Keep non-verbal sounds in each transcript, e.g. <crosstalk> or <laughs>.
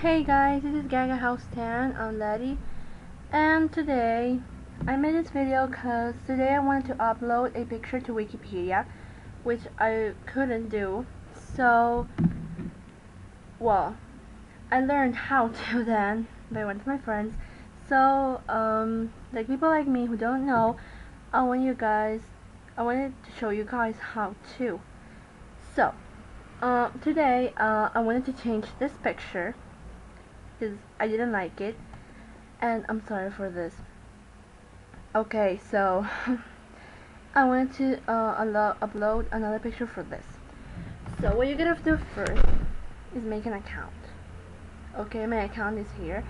Hey guys, this is Gaga House 10, I'm Letty, and today I made this video because today I wanted to upload a picture to Wikipedia, which I couldn't do, so, well, I learned how <laughs> to then by one of my friends, so, um, like people like me who don't know, I want you guys, I wanted to show you guys how to. So, uh, today, uh, I wanted to change this picture because I didn't like it. And I'm sorry for this. Okay so <laughs> I wanted to uh, upload another picture for this. So what you're gonna do first is make an account. Okay my account is here.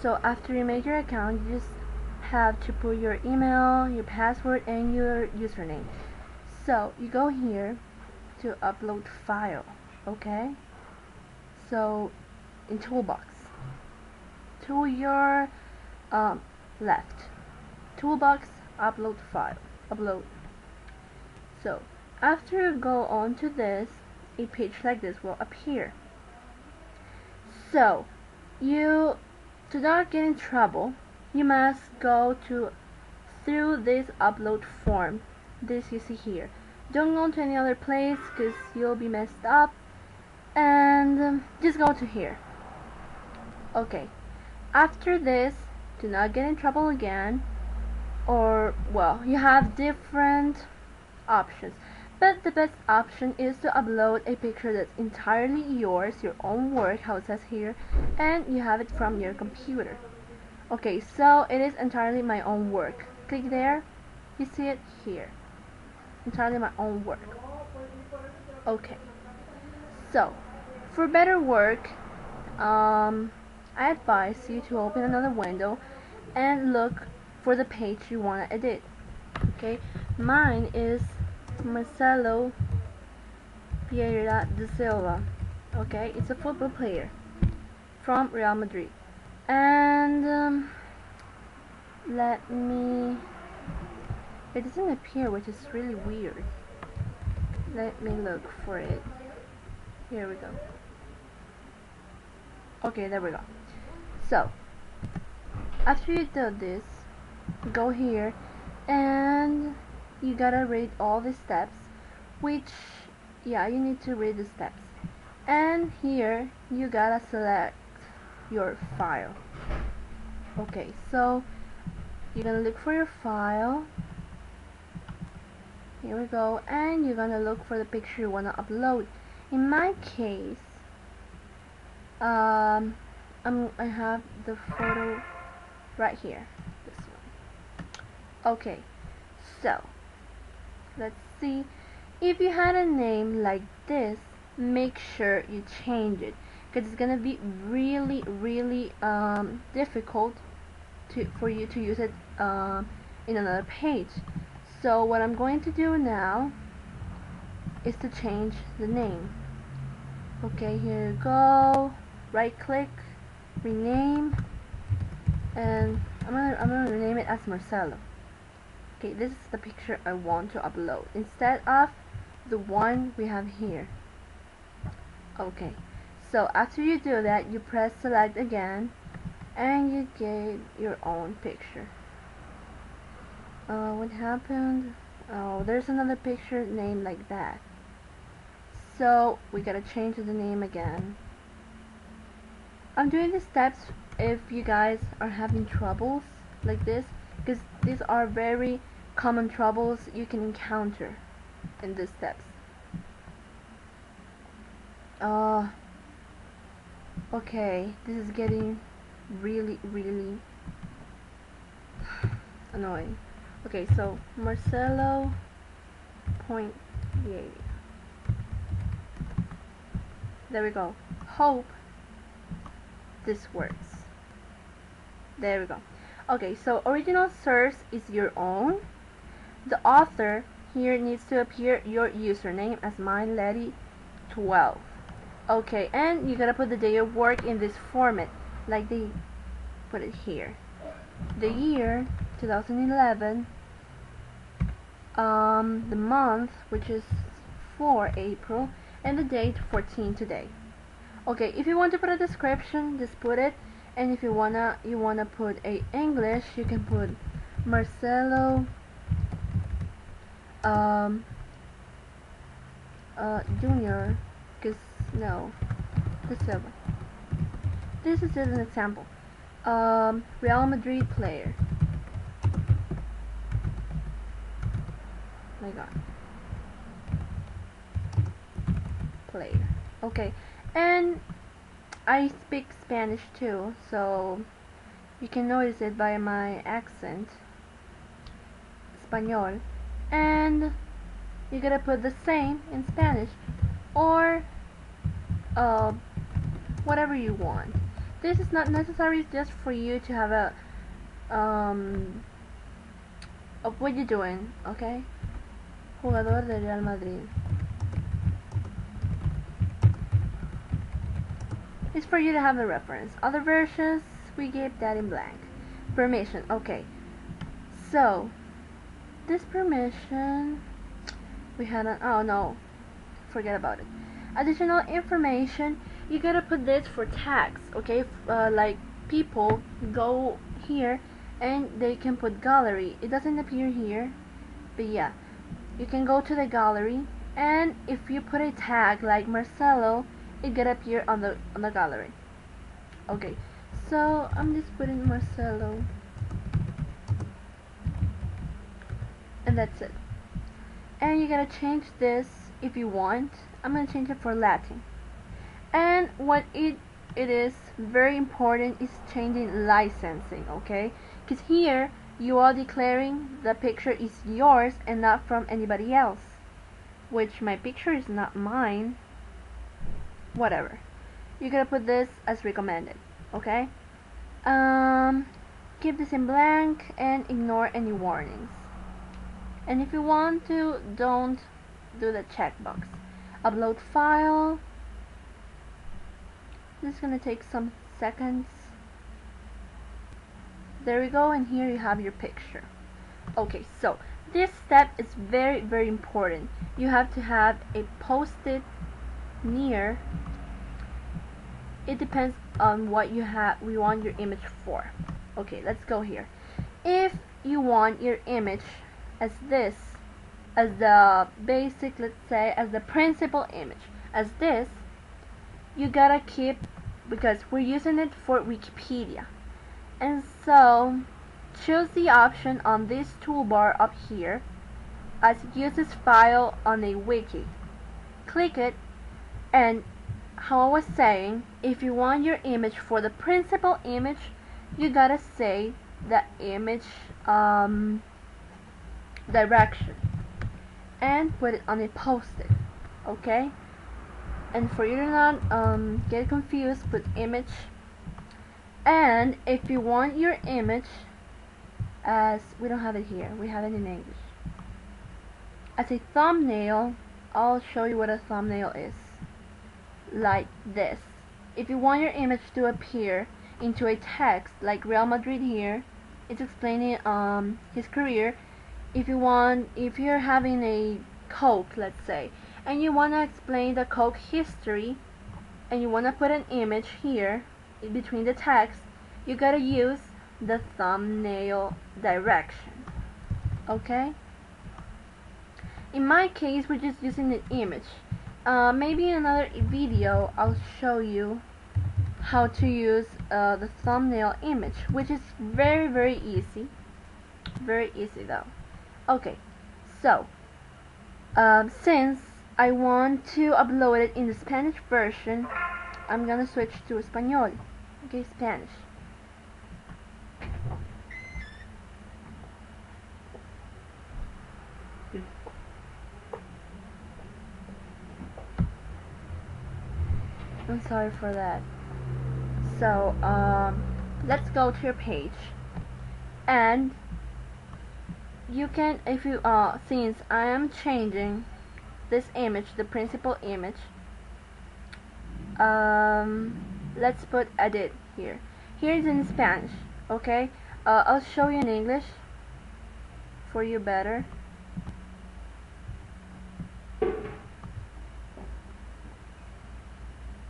So after you make your account you just have to put your email your password and your username. So you go here to upload file okay? So in toolbox to your um, left. Toolbox upload file upload. So after you go on to this a page like this will appear. So you to not get in trouble you must go to through this upload form. This you see here. Don't go to any other place because you'll be messed up. And um, just go to here. Okay after this do not get in trouble again or well you have different options. But the best option is to upload a picture that's entirely yours your own work how it says here and you have it from your computer. Okay so it is entirely my own work. Click there. You see it here. Entirely my own work. Okay. So for better work um, I advise you to open another window and look for the page you want to edit okay? Mine is Marcelo Vieira de Silva okay? It's a football player from Real Madrid. And um, let me it doesn't appear which is really weird. Let me look for it. Here we go. Okay there we go so after you do this go here and you gotta read all the steps which yeah you need to read the steps. And here you gotta select your file. Okay so you're gonna look for your file. Here we go and you're gonna look for the picture you wanna upload. In my case um I'm, I have the photo right here this one. Okay so let's see. If you had a name like this make sure you change it because it's gonna be really really um, difficult to for you to use it uh, in another page. So what I'm going to do now is to change the name. Okay here you go. Right click rename and I'm gonna, I'm gonna rename it as Marcelo. Okay this is the picture I want to upload. Instead of the one we have here. Okay so after you do that you press select again and you get your own picture. Uh, what happened? Oh there's another picture named like that. So we gotta change the name again I'm doing the steps if you guys are having troubles like this because these are very common troubles you can encounter in these steps. Uh okay this is getting really really annoying. Okay so Marcelo point yay there we go. Hope this works there we go. Okay so original source is your own. The author here needs to appear your username as mine Letty 12 okay and you gotta put the day of work in this format like they put it here. The year 2011 um, the month which is 4 April and the date 14 today okay if you want to put a description just put it. And if you wanna you wanna put a English you can put Marcelo um uh junior because no this is this is just an example. Um Real Madrid player. My god. Player okay. And I speak Spanish too so you can notice it by my accent. Espanol and you gotta put the same in Spanish or uh, whatever you want. This is not necessary just for you to have a um of what you're doing okay? Jugador de Real Madrid It's for you to have a reference. Other versions, we gave that in blank. Permission, okay. So, this permission, we had an, oh no, forget about it. Additional information, you gotta put this for tags, okay? Uh, like, people go here and they can put gallery. It doesn't appear here, but yeah. You can go to the gallery and if you put a tag like Marcelo, it get appear on the on the gallery. Okay so I'm just putting Marcelo. And that's it. And you gotta change this if you want. I'm gonna change it for Latin. And what it it is very important is changing licensing okay? Because here you are declaring the picture is yours and not from anybody else which my picture is not mine whatever. You're gonna put this as recommended okay? Um, keep this in blank and ignore any warnings. And if you want to don't do the checkbox. Upload file. This is gonna take some seconds. There we go and here you have your picture. Okay so this step is very very important. You have to have a post-it near it depends on what you have we want your image for. Okay let's go here. If you want your image as this as the basic let's say as the principal image as this you gotta keep because we're using it for Wikipedia. And so choose the option on this toolbar up here as uses file on a wiki. Click it and how I was saying, if you want your image for the principal image, you gotta say the image um, direction and put it on a post-it, okay? And for you to not um, get confused, put image. And if you want your image as we don't have it here, we have it in English. As a thumbnail, I'll show you what a thumbnail is like this. If you want your image to appear into a text like Real Madrid here, it's explaining um, his career. If you want, if you're having a Coke, let's say, and you want to explain the Coke history, and you want to put an image here between the text, you gotta use the thumbnail direction. Okay? In my case, we're just using an image. Uh, maybe in another video I'll show you how to use uh, the thumbnail image which is very very easy. Very easy though. Okay so um, since I want to upload it in the Spanish version I'm gonna switch to Espanol. Okay Spanish I'm sorry for that. So, um, let's go to your page. And you can, if you, uh, since I am changing this image, the principal image, um, let's put edit here. Here is in Spanish, okay? Uh, I'll show you in English for you better.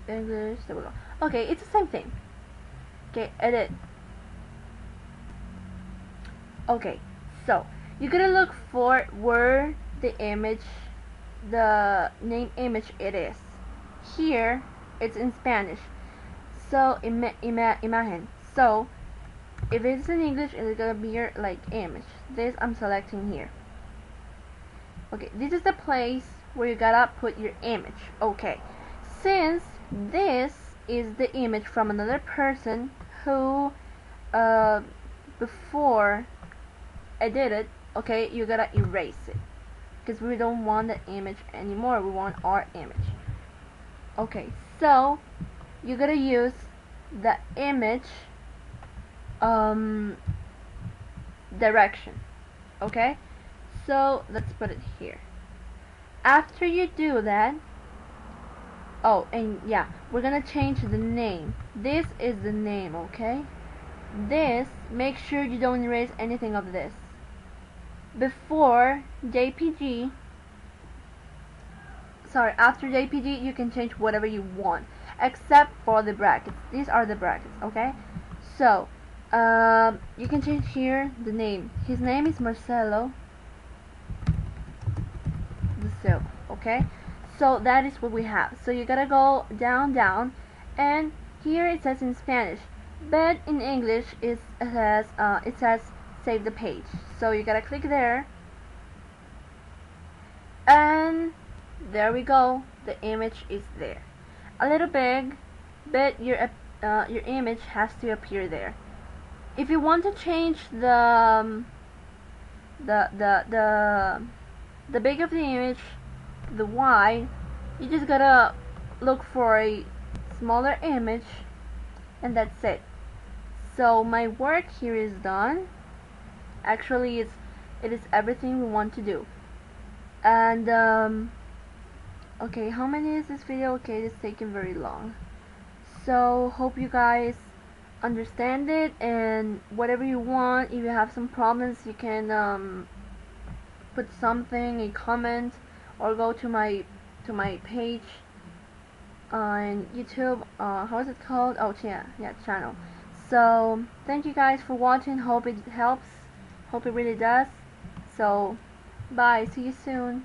English there we go okay it's the same thing. Okay edit okay so you're gonna look for where the image the name image it is. Here it's in Spanish. So ima ima imagen so if it's in English it's gonna be your like image. This I'm selecting here. Okay this is the place where you gotta put your image. Okay since this is the image from another person who uh, before it, okay you gotta erase it. Because we don't want the image anymore we want our image. Okay so you gotta use the image um, direction okay? So let's put it here. After you do that oh and yeah we're gonna change the name. This is the name okay? This make sure you don't erase anything of this. Before JPG sorry after JPG you can change whatever you want except for the brackets. These are the brackets okay? So um, you can change here the name. His name is Marcelo the okay so that is what we have. So you gotta go down down. And here it says in Spanish but in English it says uh, it says save the page. So you gotta click there. And there we go. The image is there. A little big but your uh, your image has to appear there. If you want to change the um, the the the the big of the image the Y you just gotta look for a smaller image and that's it. So my work here is done. Actually it's it is everything we want to do. And um, okay how many is this video? Okay it's taking very long. So hope you guys understand it and whatever you want if you have some problems you can um, put something a comment or go to my to my page on YouTube uh, how is it called? Oh yeah yeah channel. So thank you guys for watching. Hope it helps. Hope it really does. So bye. See you soon